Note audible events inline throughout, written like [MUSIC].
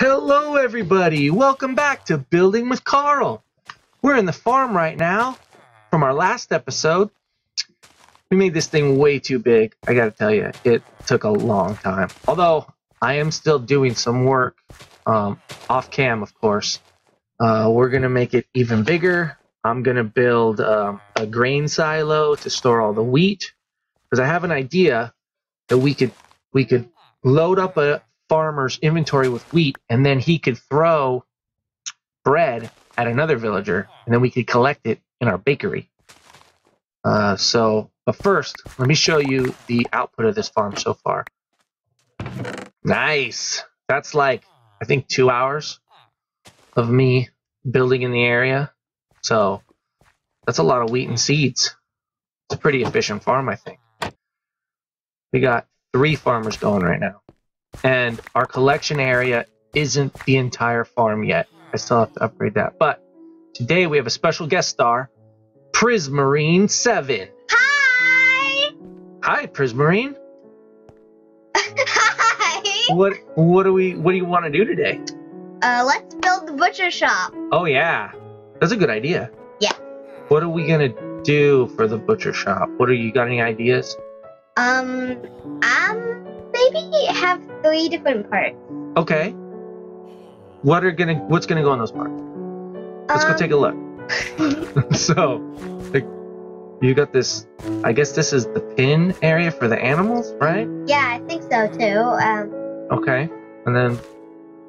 Hello, everybody. Welcome back to Building with Carl. We're in the farm right now from our last episode. We made this thing way too big. I gotta tell you, it took a long time. Although I am still doing some work um, off cam, of course. Uh, we're gonna make it even bigger. I'm gonna build um, a grain silo to store all the wheat because I have an idea that we could we could load up a farmer's inventory with wheat, and then he could throw bread at another villager, and then we could collect it in our bakery. Uh, so, but first, let me show you the output of this farm so far. Nice. That's like I think two hours of me building in the area. So that's a lot of wheat and seeds. It's a pretty efficient farm, I think. We got three farmers going right now. And our collection area isn't the entire farm yet. I still have to upgrade that. But today we have a special guest star, Prismarine7. Hi! Hi, Prismarine. Hi! [LAUGHS] What what do we what do you want to do today? Uh, let's build the butcher shop. Oh yeah. That's a good idea. Yeah. What are we gonna do for the butcher shop? What are you got any ideas? Um, um, maybe have three different parts. Okay. What are gonna what's gonna go in those parts? Let's go Um, take a look. [LAUGHS] [LAUGHS] so, like, you got this. I guess this is the pin area for the animals, right? Yeah, I think so too. Um, Okay. And then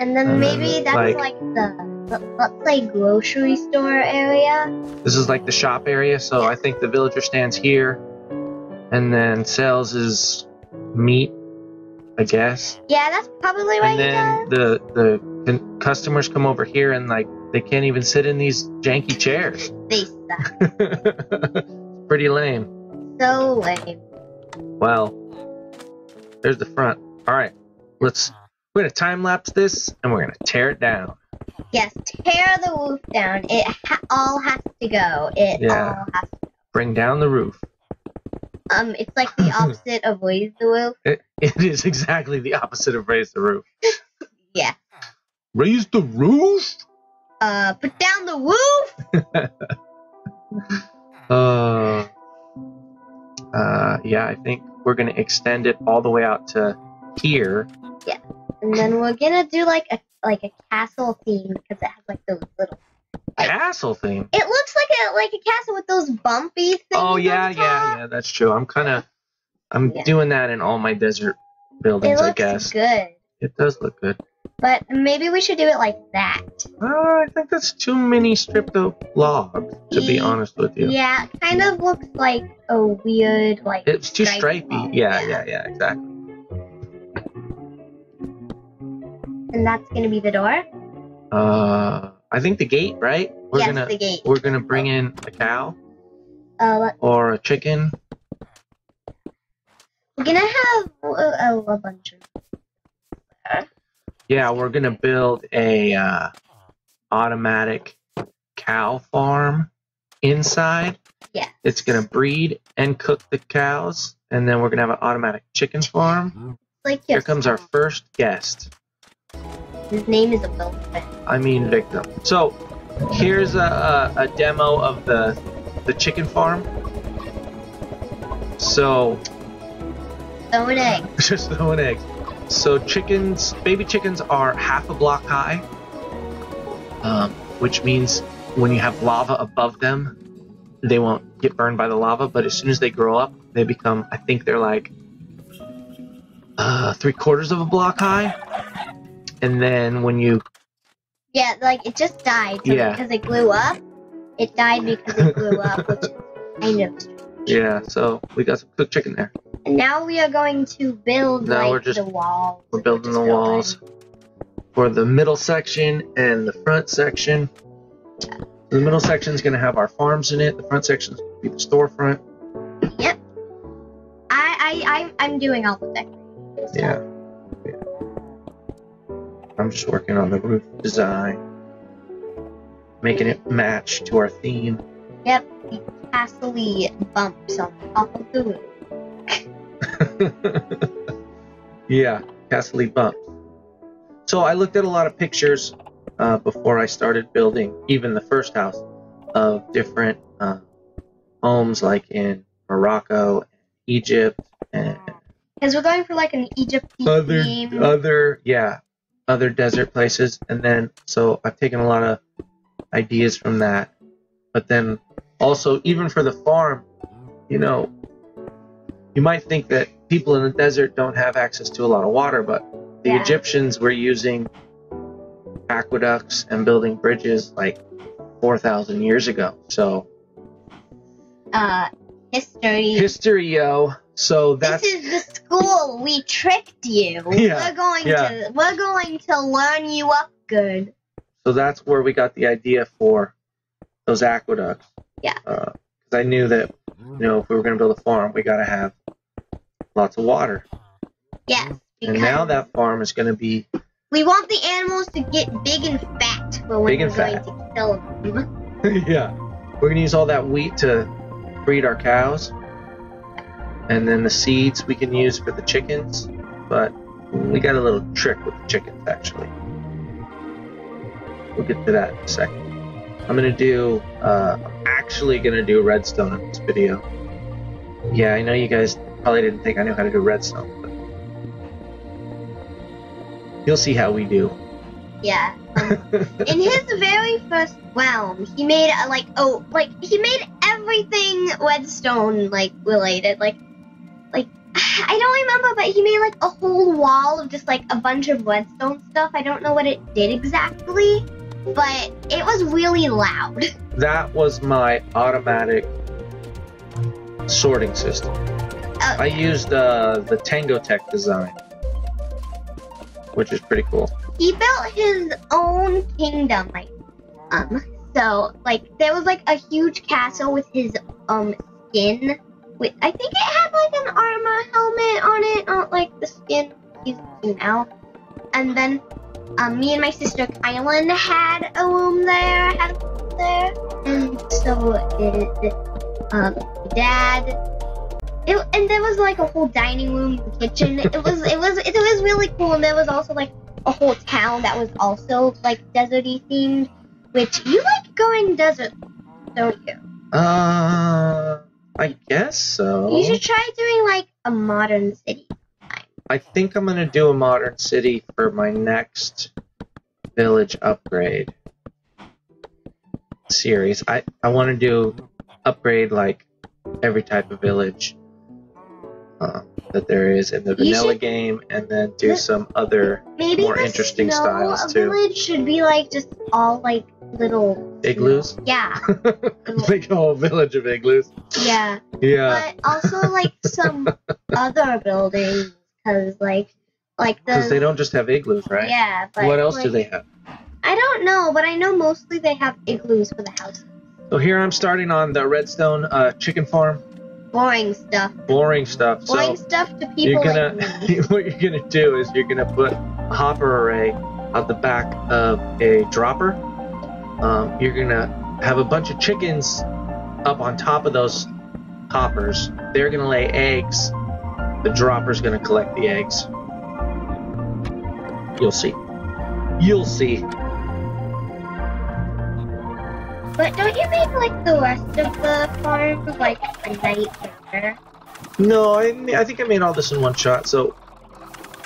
and then And maybe then, that's like- like, the let- let's say grocery store area. this is like the shop area. So I think the villager stands here, and then sells his meat. I guess. Yeah, that's probably what and then the the customers come over here and like they can't even sit in these janky chairs. [LAUGHS] They suck. [LAUGHS] Pretty lame. So lame. Well, there's the front. All right, let's. We're gonna time lapse this and we're gonna tear it down. Yes, tear the roof down. It ha- all has to go. It Yeah. all has. To. Go. Bring down the roof. Um, it's like the [CLEARS THROAT] opposite of raise the roof. It, it is exactly the opposite of raise the roof. [LAUGHS] Yeah. Raise the roof? Uh, put down the roof. [LAUGHS] Uh, uh, yeah, I think we're gonna extend it all the way out to here. Yeah, and then we're gonna do like a like a castle theme because it has like those little. Castle theme. It looks like a like a castle with those bumpy things. Oh on yeah, yeah, yeah. That's true. I'm kind of, I'm Yeah. doing that in all my desert buildings. I guess good, it does look good. but maybe we should do it like that. Uh, I think that's too many stripped up logs. To be honest with you, Yeah, it kind of looks like a weird like. it's too stripey. wall. Yeah, yeah, yeah, exactly. And that's gonna be the door. Uh, I think the gate, right? We're yes, gonna the gate. we're gonna bring in a cow Uh, or a chicken. we're gonna have a, a, a bunch of. Yeah, we're gonna build a uh, automatic cow farm inside. Yeah. It's gonna breed and cook the cows, and then we're gonna have an automatic chicken farm. Like Here comes our first guest. His name is a Wilson. I mean victim. So here's a, a, a demo of the the chicken farm. So So an egg. [LAUGHS] just throw an egg. So chickens, baby chickens are half a block high, um, which means when you have lava above them, they won't get burned by the lava. But as soon as they grow up, they become, I think they're like uh, three quarters of a block high. And then when you, Yeah, like it just died. Yeah. Because it blew up. It died because it blew up, [LAUGHS] which is kind of. yeah, so we got some cooked chicken there. And now we are going to build Now like we're just- the walls. We're building the Just building. walls for the middle section and the front section. The middle section is going to have our farms in it. The front section is going to be the storefront. Yep. I I I'm, I'm doing all the decorating. Yeah. yeah. I'm just working on the roof design, making it match to our theme. Yep. The bumps on top of the roof. [LAUGHS] yeah, Castle bumps. so I looked at a lot of pictures uh, before I started building even the first house of different uh, homes like in Morocco, Egypt, and Because we're going for like an Egypt other theme. other yeah other desert places and then so i've taken a lot of ideas from that but then also even for the farm you know you might think that people in the desert don't have access to a lot of water but the Yeah. egyptians were using aqueducts and building bridges like 4000 years ago so uh, history. history yo so that's this is the school. We tricked you. [LAUGHS] Yeah, We're going yeah. to we're going to learn you up good. So that's where we got the idea for those aqueducts. Yeah. Uh, because I knew that, you know, if we were going to build a farm, we got to have lots of water. Yes. And now that farm is going to be, we want the animals to get big and fat for when Big we're and going fat. to kill them. [LAUGHS] yeah, we're going to use all that wheat to breed our cows. And then the seeds we can use for the chickens. But we got a little trick with the chickens, actually. We'll get to that in a second. I'm going to do, uh, I'm actually going to do redstone in this video. Yeah, I know you guys probably didn't think I knew how to do redstone, but you'll see how we do. Yeah. Um, [LAUGHS] in his very first realm, he made a, like oh like he made everything redstone like related like like [SIGHS] I don't remember, but he made like a whole wall of just like a bunch of redstone stuff. I don't know what it did exactly, but it was really loud. [LAUGHS] That was my automatic sorting system. Uh, I used uh, the Tango Tek design, which is pretty cool. he built his own kingdom like um so like there was like a huge castle with his um skin with I think it had like an armor helmet on it not like the skin. He's now and then um me and my sister Kylan had a room there had a room there. And so it um dad it, and there was like a whole dining room kitchen. It was it was it was really cool. And there was also like a whole town that was also like deserty themed, which you like going desert, don't you? Uh, I guess so. You should try doing like a modern city. I think I'm gonna do a modern city for my next village upgrade series. I I want to do upgrade like every type of village um, that there is in the You vanilla should- game, and then do some other Maybe More the interesting styles, too. village should be like just all like little igloos. Yeah, [LAUGHS] like a whole village of igloos. yeah. Yeah, But also like some [LAUGHS] other buildings, cause like like the because they don't just have igloos, right? yeah. But what else do they have? I don't know, but I know mostly they have igloos for the house. So here I'm starting on the redstone uh, chicken farm. Boring stuff. Boring stuff. Boring So stuff to people you're gonna like [LAUGHS] what you're gonna do is you're gonna put a hopper array at the back of a dropper. Um, you're gonna have a bunch of chickens up on top of those hoppers. They're gonna lay eggs. The dropper's gonna collect the eggs. You'll see. You'll see. But don't you make like the rest of the farm like a night murder? No, I, I think I made all this in one shot. So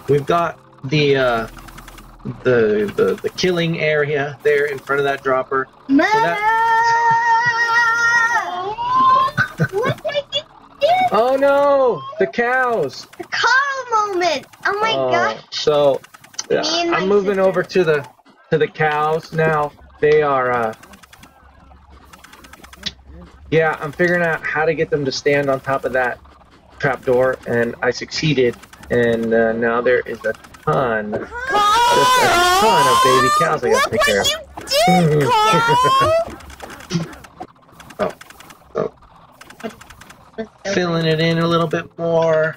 we've got the uh, the the the killing area there in front of that dropper. That- what did you do? Oh no, the cows! The Carl moment! Oh my Oh, gosh! So yeah, I'm moving sister- over to the to the cows now. They are. Uh, yeah, I'm figuring out how to get them to stand on top of that trapdoor, and I succeeded. And uh, now there is a ton, just a ton of baby cows I gotta take care of. Did, oh, [LAUGHS] oh. Filling it in a little bit more.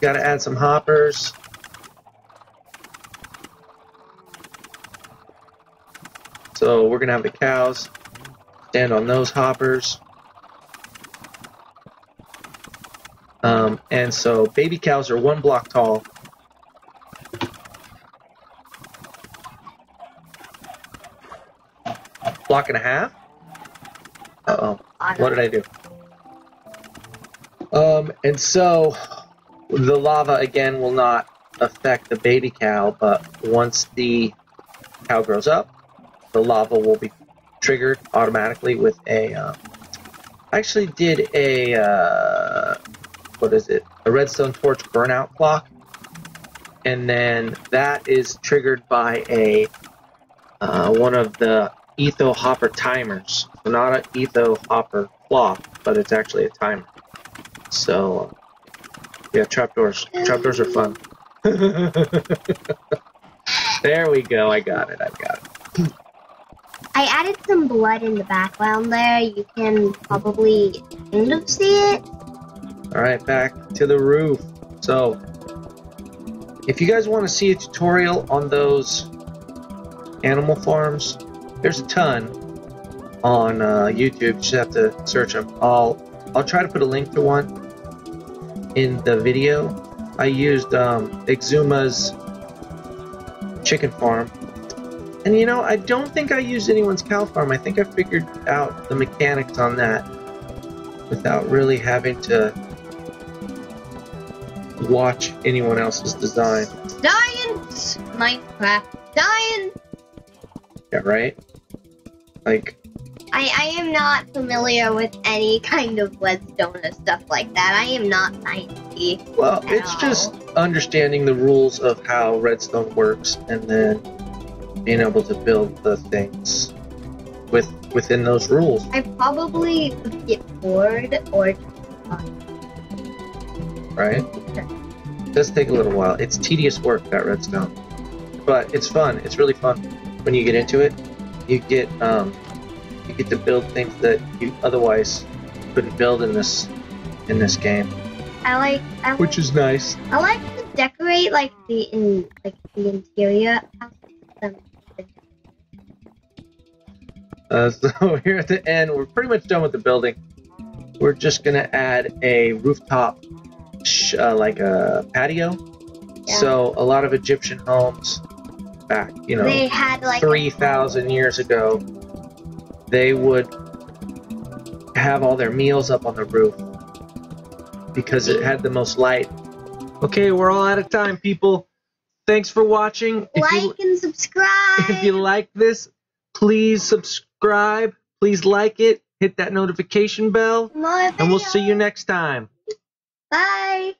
Gotta add some hoppers. So we're gonna have the cows stand on those hoppers. Um, and so baby cows are one block tall. Block and a half. Uh oh. What did I do? Um, and so the lava again will not affect the baby cow, but once the cow grows up, the lava will be triggered automatically with a. Um, I actually did a uh, what is it? A redstone torch burnout clock, and then that is triggered by a uh, one of the etho hopper timers. So not an etho hopper clock, but it's actually a timer. So yeah, trapdoors. Trapdoors are fun. [LAUGHS] there we go. I got it. I got it. I added some blood in the background there. You can probably kind of see it. All right, back to the roof. So, if you guys want to see a tutorial on those animal farms, there's a ton on uh, YouTube. You just have to search them. I'll I'll try to put a link to one in the video. I used um, Xisuma's chicken farm, and you know I don't think I used anyone's cow farm. I think I figured out the mechanics on that without really having to watch anyone else's design. Science! Minecraft. Science! Yeah, right? Like, I, I am not familiar with any kind of redstone or stuff like that. I am not sciencey. well, it's Ow. just understanding the rules of how redstone works and then being able to build the things with within those rules. I probably get bored or right? It does take a little while. It's tedious work, that redstone. But it's fun. It's really fun. When you get into it, you get um you get to build things that you otherwise couldn't build in this in this game. I like I like, Which is nice. I like to decorate like the in like the interior. Uh, [LAUGHS] so here at the end, we're pretty much done with the building. We're just gonna add a rooftop, sh- uh, like a patio. Yeah. So a lot of Egyptian homes back, you know, they had like a- three thousand years ago, they would have all their meals up on the roof because it had the most light. Okay, we're all out of time, people. Thanks for watching. If you like and subscribe. [LAUGHS] if you like this, please subscribe. Please like it. Hit that notification bell, More and we'll see you next time. Bye.